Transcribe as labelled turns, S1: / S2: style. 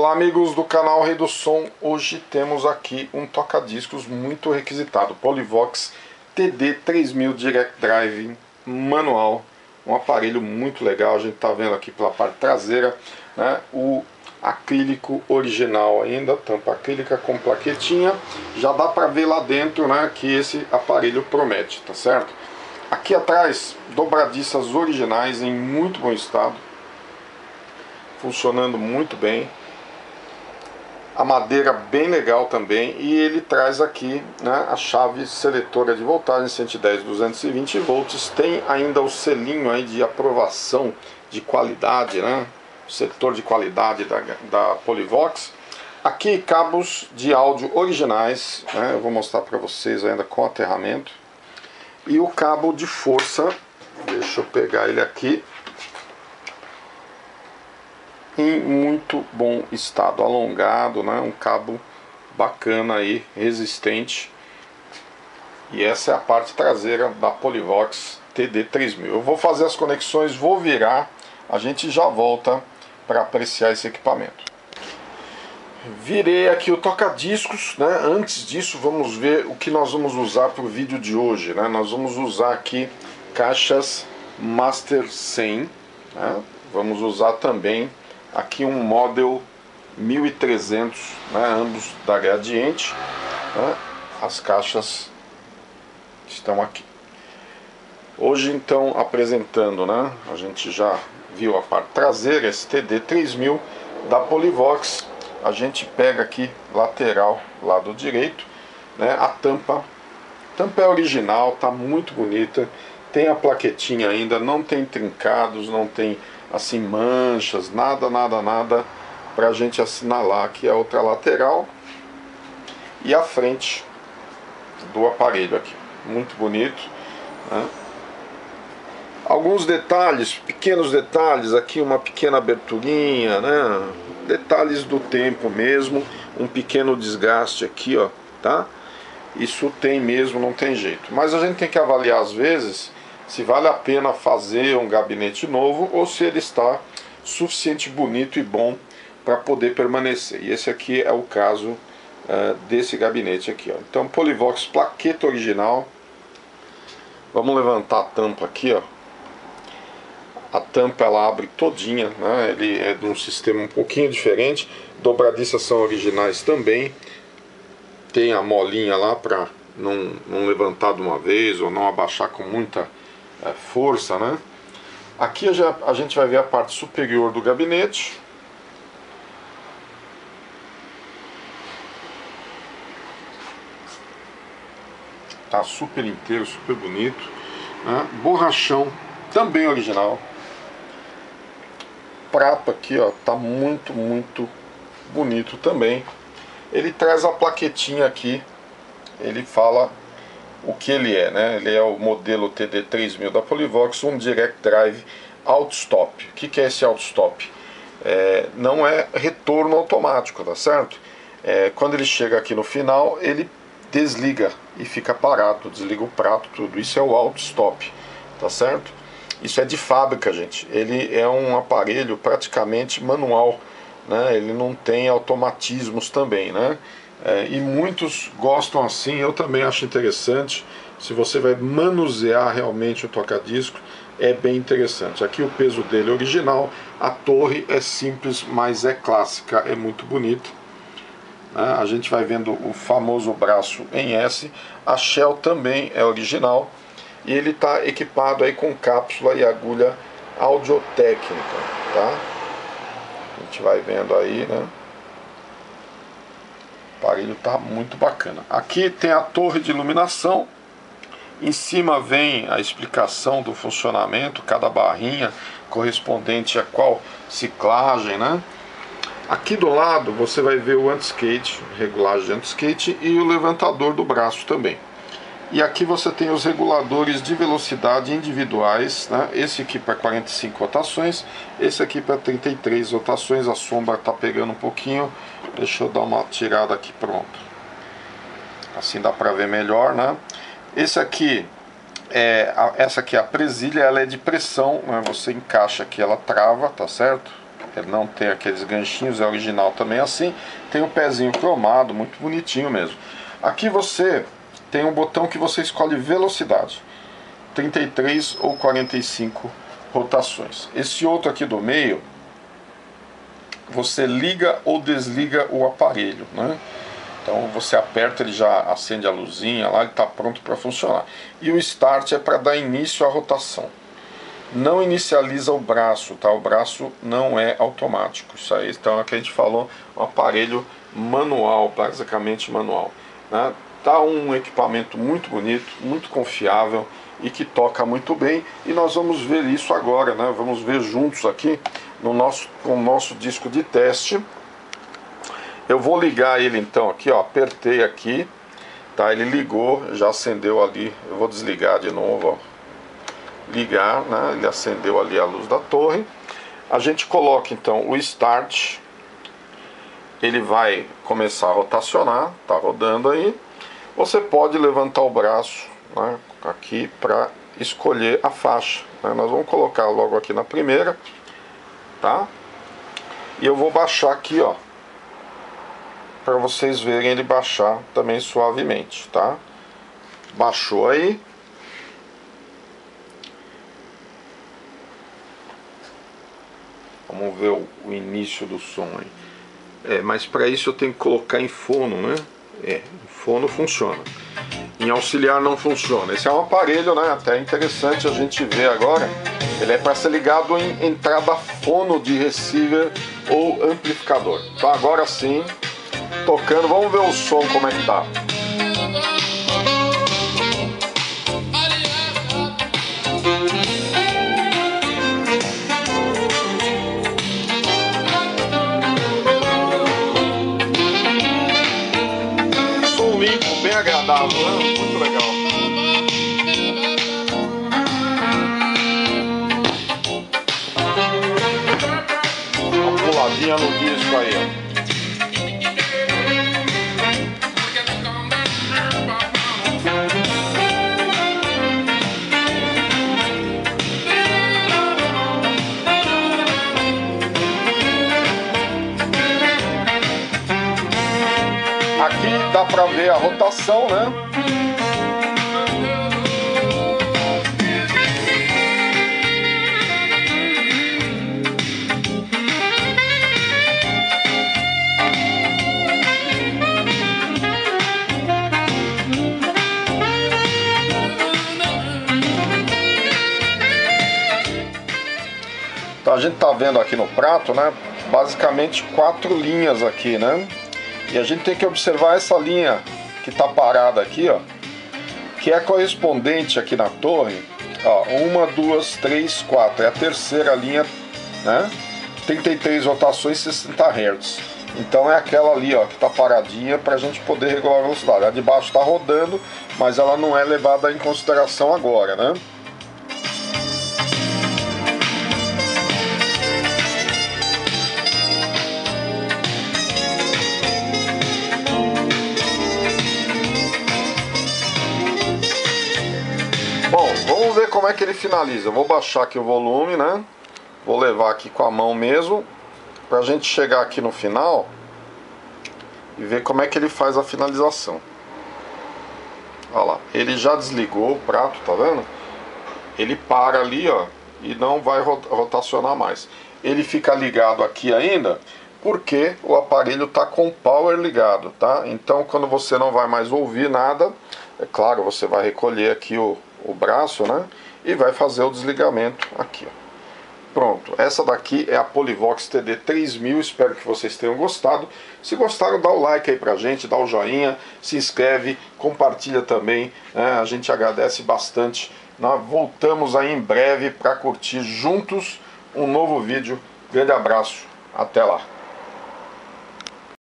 S1: Olá amigos do canal Rei do Som, hoje temos aqui um toca-discos muito requisitado, Polyvox TD3000 Direct Drive manual, um aparelho muito legal, a gente está vendo aqui pela parte traseira, né, o acrílico original ainda, tampa acrílica com plaquetinha, já dá para ver lá dentro né, que esse aparelho promete, tá certo? Aqui atrás, dobradiças originais em muito bom estado, funcionando muito bem, a madeira bem legal também e ele traz aqui né, a chave seletora de voltagem 110 220 volts. Tem ainda o selinho aí de aprovação de qualidade né setor de qualidade da, da Polivox. Aqui cabos de áudio originais né, eu vou mostrar para vocês ainda com aterramento. E o cabo de força deixa eu pegar ele aqui em muito bom estado, alongado, né? um cabo bacana aí, resistente. E essa é a parte traseira da Polivox TD3000. Eu vou fazer as conexões, vou virar, a gente já volta para apreciar esse equipamento. Virei aqui o toca-discos, né? Antes disso, vamos ver o que nós vamos usar para o vídeo de hoje, né? Nós vamos usar aqui caixas Master 100, né? Vamos usar também aqui um Model 1300, né, ambos da Gradiente. Né, as caixas estão aqui. Hoje então apresentando, né, a gente já viu a parte traseira, STD 3000 da Polivox. A gente pega aqui lateral, lado direito, né, a tampa. A tampa é original, tá muito bonita. Tem a plaquetinha ainda, não tem trincados, não tem assim manchas, nada, nada, nada para a gente assinalar aqui a outra lateral e a frente do aparelho aqui, muito bonito. Né? Alguns detalhes, pequenos detalhes, aqui uma pequena aberturinha, né? detalhes do tempo mesmo, um pequeno desgaste aqui, ó, tá? Isso tem mesmo, não tem jeito. Mas a gente tem que avaliar às vezes se vale a pena fazer um gabinete novo ou se ele está suficiente bonito e bom para poder permanecer. E esse aqui é o caso uh, desse gabinete aqui. Ó. Então, Polivox plaqueta original. Vamos levantar a tampa aqui, ó. A tampa ela abre todinha, né? Ele é de um sistema um pouquinho diferente. Dobradiças são originais também. Tem a molinha lá para não, não levantar de uma vez ou não abaixar com muita é, força, né? Aqui já, a gente vai ver a parte superior do gabinete. Tá super inteiro, super bonito. Né? Borrachão, também original. Prato aqui, ó, tá muito, muito bonito também. Ele traz a plaquetinha aqui. Ele fala o que ele é, né? Ele é o modelo TD3000 da Polivox, um Direct Drive Auto Stop. O que, que é esse Auto Stop? É, não é retorno automático, tá certo? É, quando ele chega aqui no final, ele desliga e fica parado, desliga o prato, tudo. Isso é o Auto Stop, tá certo? Isso é de fábrica, gente. Ele é um aparelho praticamente manual, né? Ele não tem automatismos também, né? É, e muitos gostam assim, eu também acho interessante. Se você vai manusear realmente o toca-disco, é bem interessante. Aqui o peso dele é original, a torre é simples, mas é clássica, é muito bonita. Né? A gente vai vendo o famoso braço em S. A Shell também é original e ele está equipado aí com cápsula e agulha audiotécnica, tá? A gente vai vendo aí, né? O aparelho está muito bacana. Aqui tem a torre de iluminação. Em cima vem a explicação do funcionamento, cada barrinha correspondente a qual ciclagem, né? Aqui do lado você vai ver o anti-skate, regulagem de anti-skate e o levantador do braço também. E aqui você tem os reguladores de velocidade individuais, né? esse aqui para 45 rotações, esse aqui para 33 rotações, a sombra está pegando um pouquinho, deixa eu dar uma tirada aqui, pronto. Assim dá para ver melhor, né? Esse aqui, é, essa aqui é a presilha, ela é de pressão, né? você encaixa aqui, ela trava, tá certo? Ele não tem aqueles ganchinhos, é original também assim. Tem um pezinho cromado, muito bonitinho mesmo. Aqui você tem um botão que você escolhe velocidade. 33 ou 45 rotações. Esse outro aqui do meio, você liga ou desliga o aparelho, né? Então você aperta, ele já acende a luzinha lá, ele está pronto para funcionar. E o start é para dar início à rotação. Não inicializa o braço, tá? O braço não é automático. Isso aí, então é o que a gente falou, um aparelho manual, basicamente manual. Né? Tá um equipamento muito bonito, muito confiável e que toca muito bem. E nós vamos ver isso agora, né? Vamos ver juntos aqui no nosso, com o nosso disco de teste. Eu vou ligar ele então aqui, ó, apertei aqui, tá? Ele ligou, já acendeu ali. Eu vou desligar de novo, ó. Ligar, né? Ele acendeu ali a luz da torre. A gente coloca então o start. Ele vai começar a rotacionar, tá rodando aí. Você pode levantar o braço, né? Aqui para escolher a faixa. Né? Nós vamos colocar logo aqui na primeira tá? E eu vou baixar aqui, ó, para vocês verem ele baixar também suavemente, tá? Baixou aí. Vamos ver o, o início do som aí. É, mas para isso eu tenho que colocar em fono, né? É, fono funciona. Em auxiliar não funciona. Esse é um aparelho, né? Até interessante a gente ver agora. Ele é para ser ligado em entrada fono de receiver ou amplificador. Então agora sim, tocando, vamos ver o som como é que tá. Bem agradável, né? muito legal. puladinha no disco aí, ó. Pra ver a rotação, né? Então a gente está vendo aqui no prato, né? Basicamente quatro linhas aqui, né? E a gente tem que observar essa linha que está parada aqui, ó, que é correspondente aqui na torre. Ó, uma, duas, três, quatro. É a terceira linha, né? 33 rotações, 60 Hz. Então é aquela ali, ó, que está paradinha para a gente poder regular a velocidade. A de baixo está rodando, mas ela não é levada em consideração agora, né? Vamos ver como é que ele finaliza. vou baixar aqui o volume, né? Vou levar aqui com a mão mesmo. Pra gente chegar aqui no final. E ver como é que ele faz a finalização. Olha lá. Ele já desligou o prato, tá vendo? Ele para ali, ó. E não vai rotacionar mais. Ele fica ligado aqui ainda porque o aparelho está com power ligado, tá? Então quando você não vai mais ouvir nada, é claro, você vai recolher aqui o, o braço, né? E vai fazer o desligamento aqui, ó. Pronto, essa daqui é a Polivox TD 3000, espero que vocês tenham gostado. Se gostaram, dá o like aí pra gente, dá o joinha, se inscreve, compartilha também, né? a gente agradece bastante. Nós voltamos aí em breve para curtir juntos um novo vídeo. Grande abraço, até lá!